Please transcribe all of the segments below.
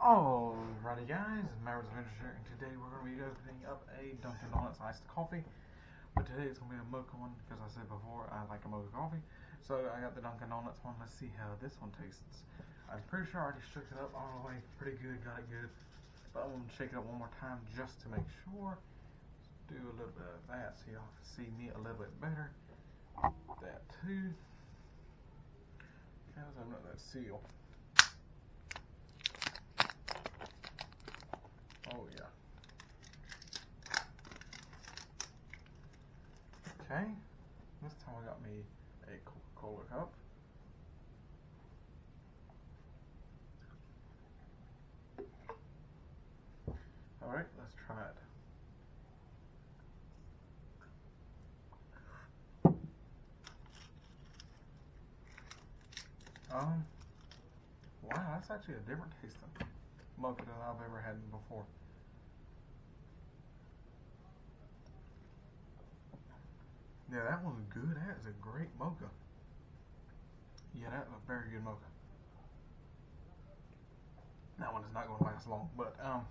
Alrighty guys, Mavericks Adventure and today we're going to be opening up a Dunkin' Donuts iced coffee. But today it's going to be a mocha one, because I said before I like a mocha coffee. So I got the Dunkin' Donuts one, let's see how this one tastes. I'm pretty sure I already shook it up all the way, pretty good, got it good. But I'm going to shake it up one more time just to make sure. do a little bit of that so y'all can see me a little bit better. That too. Okay, let's open up that seal. Oh yeah. Okay. This time I got me a Coca-Cola cup. Alright, let's try it. Um, wow, that's actually a different taste than mocha than I've ever had before. Yeah, that one's good. That is a great mocha. Yeah, that's a very good mocha. That one is not going to last long, but um,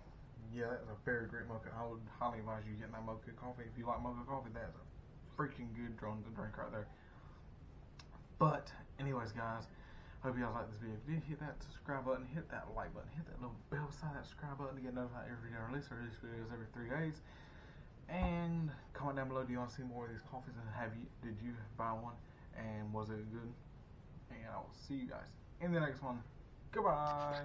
yeah, that's a very great mocha. I would highly advise you getting that mocha coffee. If you like mocha coffee, that's a freaking good drink to drink right there. But, anyways, guys, hope you guys like this video. If you did, hit that subscribe button, hit that like button, hit that little bell beside that subscribe button to get notified every video I release. I release videos every three days. And comment down below, do you want to see more of these coffees? And have you, did you buy one? And was it good? And I will see you guys in the next one. Goodbye.